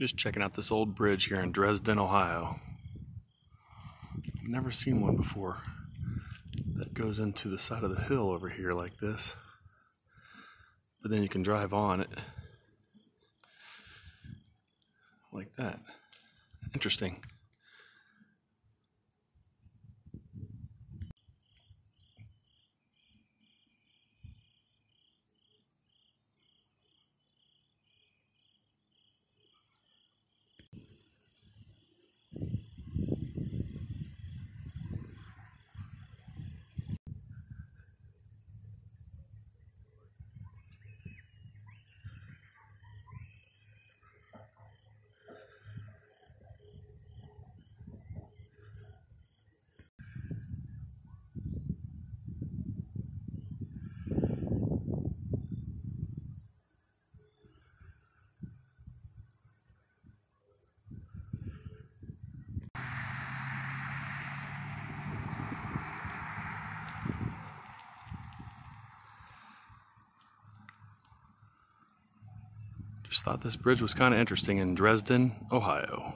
Just checking out this old bridge here in Dresden, Ohio. Never seen one before that goes into the side of the hill over here like this. But then you can drive on it like that. Interesting. Just thought this bridge was kind of interesting in Dresden, Ohio.